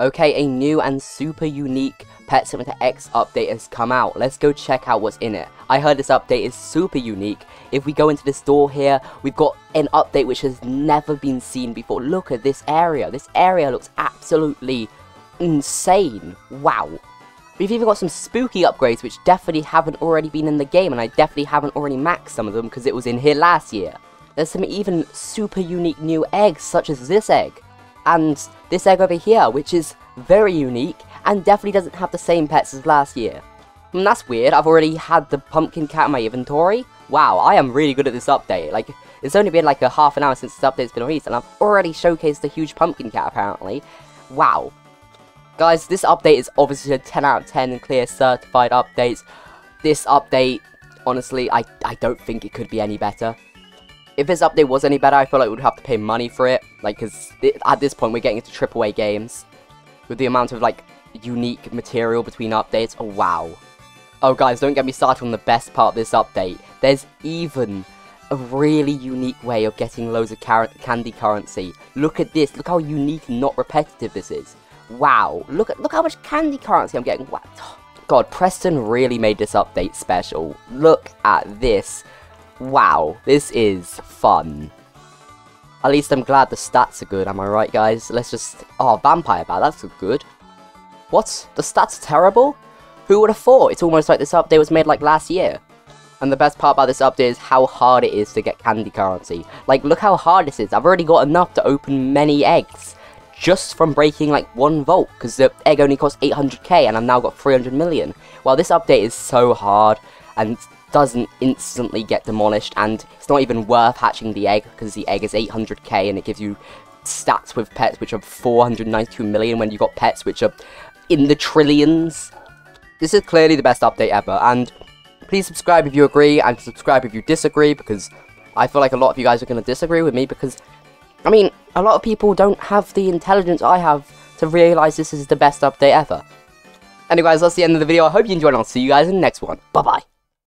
Okay, a new and super unique Pet Simulator X update has come out. Let's go check out what's in it. I heard this update is super unique. If we go into this door here, we've got an update which has never been seen before. Look at this area. This area looks absolutely insane. Wow. We've even got some spooky upgrades which definitely haven't already been in the game and I definitely haven't already maxed some of them because it was in here last year. There's some even super unique new eggs such as this egg and this egg over here, which is very unique and definitely doesn't have the same pets as last year. And hmm, that's weird, I've already had the pumpkin cat in my inventory. Wow, I am really good at this update. Like, it's only been like a half an hour since this update's been released, and I've already showcased the huge pumpkin cat, apparently. Wow. Guys, this update is obviously a 10 out of 10 clear certified updates. This update, honestly, I, I don't think it could be any better if this update was any better, I feel like we'd have to pay money for it. Like, because at this point, we're getting into AAA games. With the amount of, like, unique material between updates. Oh, wow. Oh, guys, don't get me started on the best part of this update. There's even a really unique way of getting loads of candy currency. Look at this. Look how unique and not repetitive this is. Wow. Look at look how much candy currency I'm getting. Wow. God, Preston really made this update special. Look at this. Wow, this is fun. At least I'm glad the stats are good, am I right, guys? Let's just... Oh, Vampire Bat, that's good. What? The stats are terrible? Who would have thought? It's almost like this update was made like last year. And the best part about this update is how hard it is to get candy currency. Like, look how hard this is. I've already got enough to open many eggs. Just from breaking, like, one vault. Because the egg only costs 800k and I've now got 300 million. Well, this update is so hard. And doesn't instantly get demolished, and it's not even worth hatching the egg, because the egg is 800k, and it gives you stats with pets which are 492 million when you've got pets which are in the trillions. This is clearly the best update ever, and please subscribe if you agree, and subscribe if you disagree, because I feel like a lot of you guys are going to disagree with me, because, I mean, a lot of people don't have the intelligence I have to realise this is the best update ever. Anyway guys, that's the end of the video, I hope you enjoyed, and I'll see you guys in the next one. Bye-bye.